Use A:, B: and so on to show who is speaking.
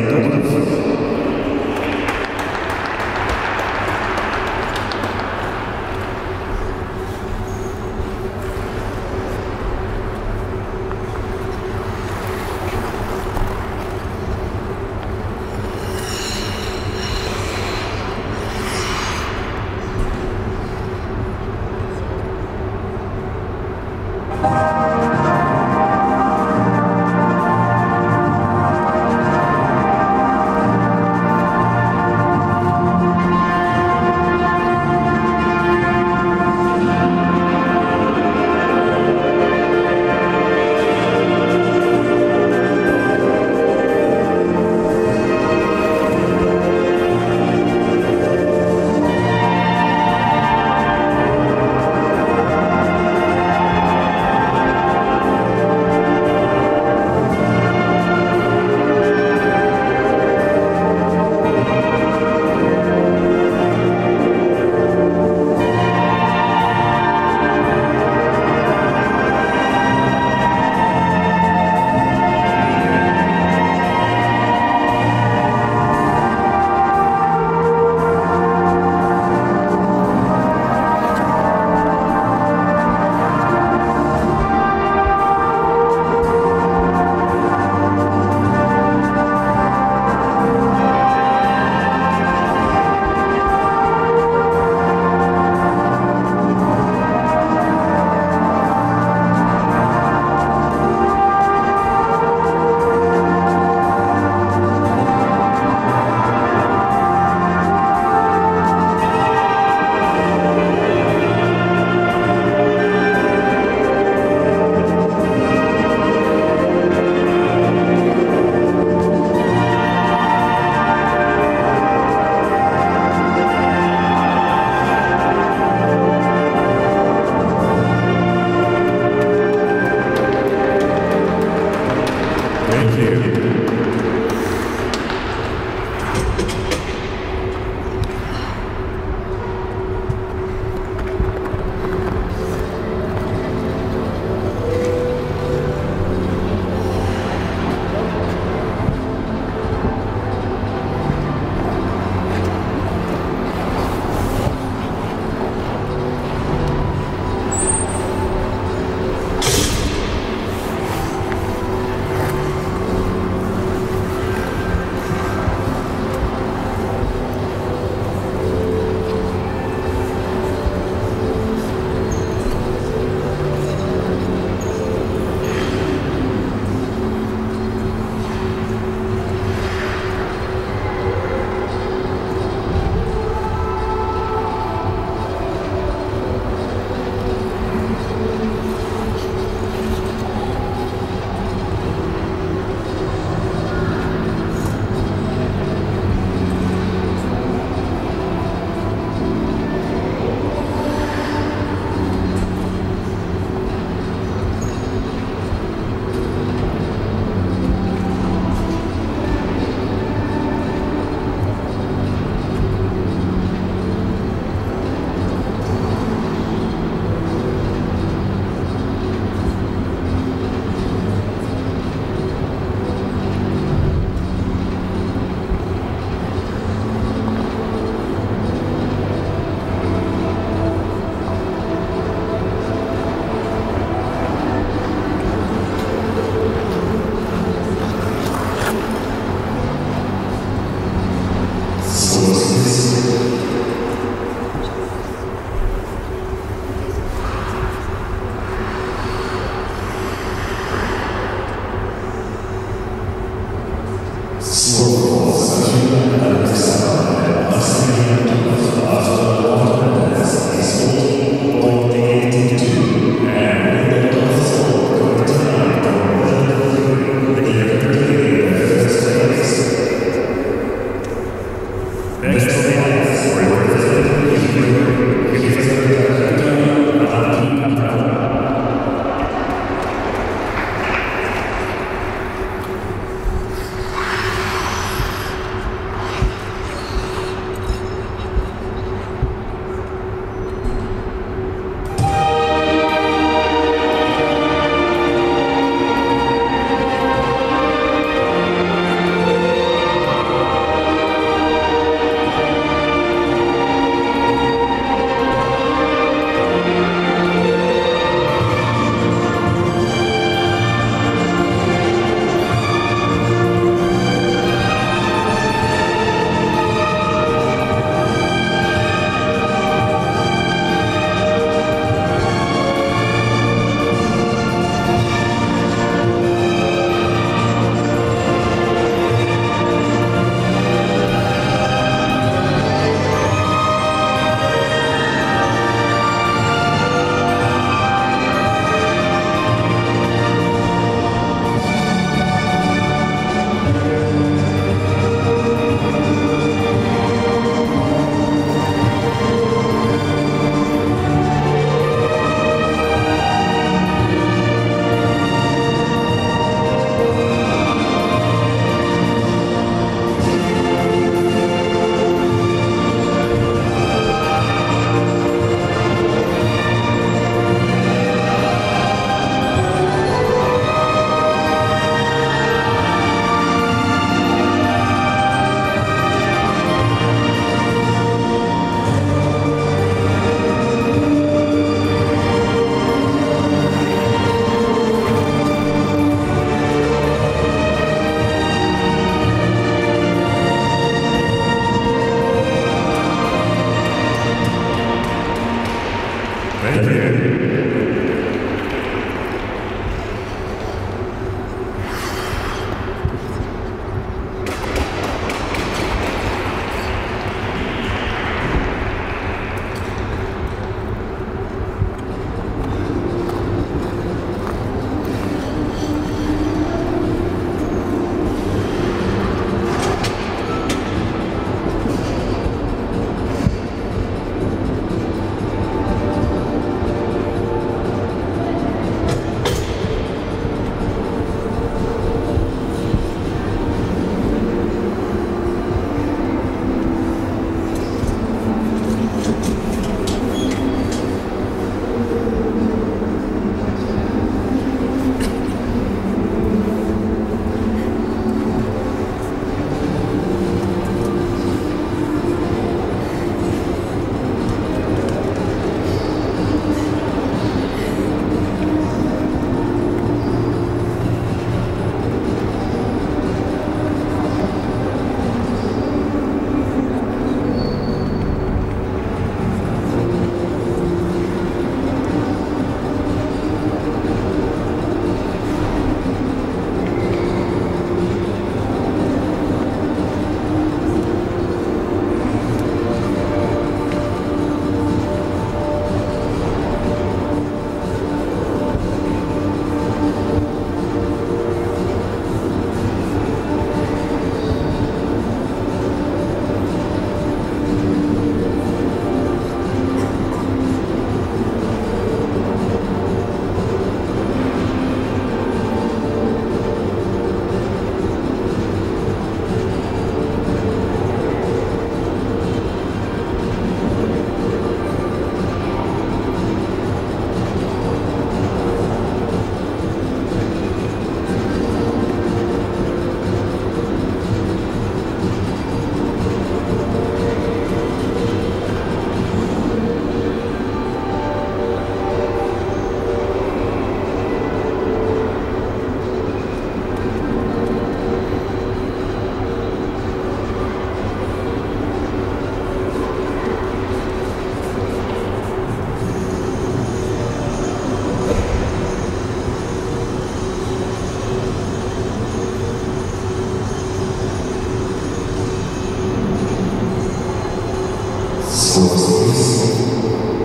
A: Gracias. Thank you.
B: そうですね